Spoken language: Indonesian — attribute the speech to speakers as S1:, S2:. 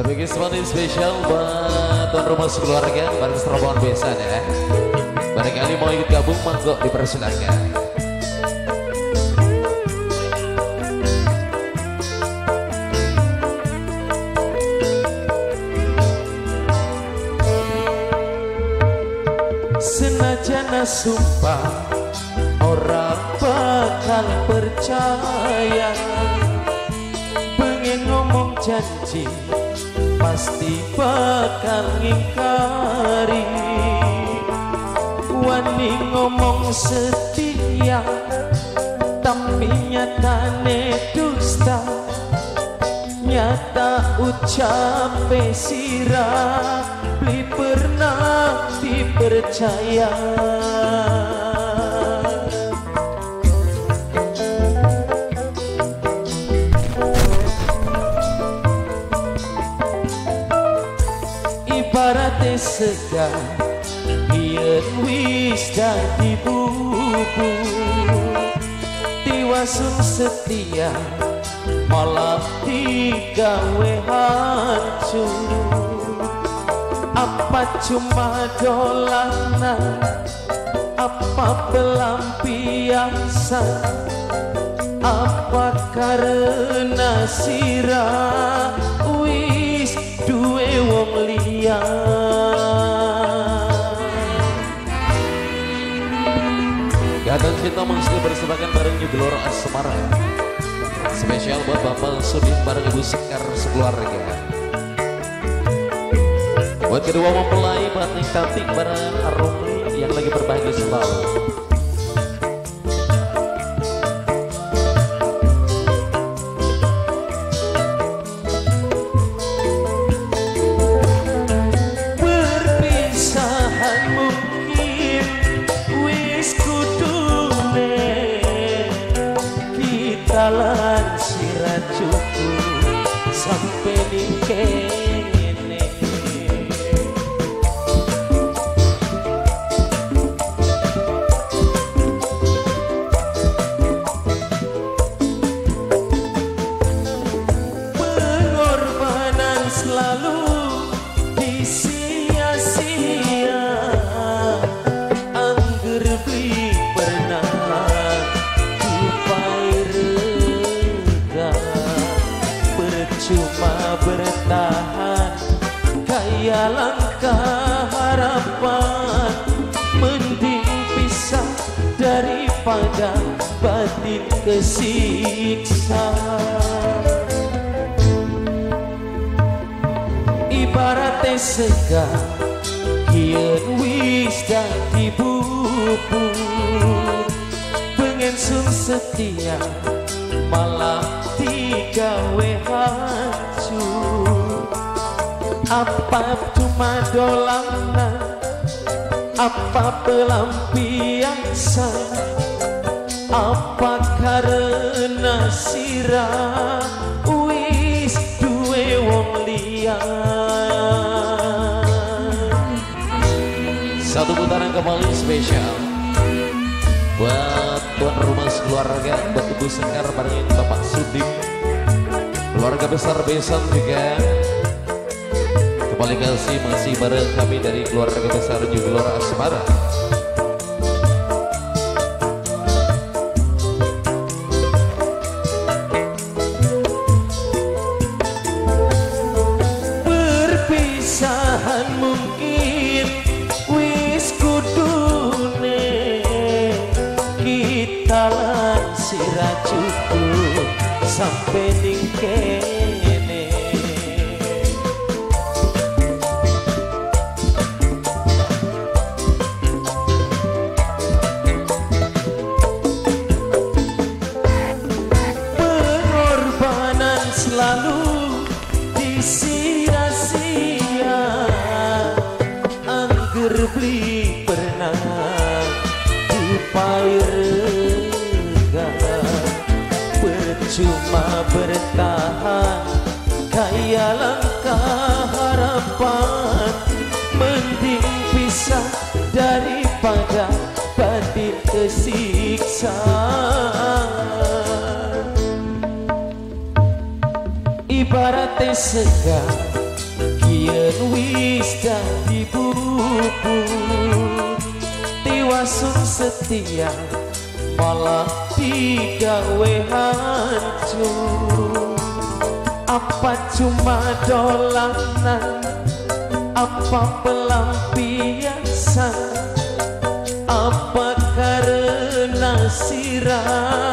S1: Terbikin semuanya spesial buat tuan rumah sekeluarga bareng serombongan besan ya. Barangkali mau ikut gabung monggo dipersilakan.
S2: Senajan sumpah orang bakal percaya Pengen ngomong janji pasti bakal ngingkari. Wani ngomong setia tapi nyatane dusta. Nyata ucap sirah Beli pernah dipercaya Ibaratnya segar Yen wis dadi bubu Tiwasun setia Malah digawe hancur Apa cuma dolanan Apa pelampiasan? Apa karena sirah liya
S1: Gatot Cinta mesti bersebakan bareng Gelora Asmara Spesial buat Bapak Sudin bareng Ibu Sekar sekeluarga. Buat kedua mempelai Batik Tantik bareng Arumli yang lagi berbahagia selalu
S2: daripada batin kesiksa. Ibaratnya segar Kian wis dadi bubur Pengen sun setia Malah digawe hancur Apa cuma dolanan Apa pelampiasan Apa karena sirah? Wis duwe wong liyan
S1: Satu putaran kembali spesial. Buat tuan rumah sekeluarga Buat Ibu Sekar bareng Bapak Sudim Keluarga besar besan juga. Kembali kasih masih bareng kami dari keluarga besar Jugelora Asmara
S2: Kita lan sirah cukup sampai ning kene. Pengorbanan selalu disia-sia Percuma bertahan. Kaya langkah harapan Mending pisah daripada batin kesiksa. Ibaratnya segar yen wis dadi bubur tiwasun setia malah digawe hancur apa cuma dolanan apa pelampiasan? Apa karena sirah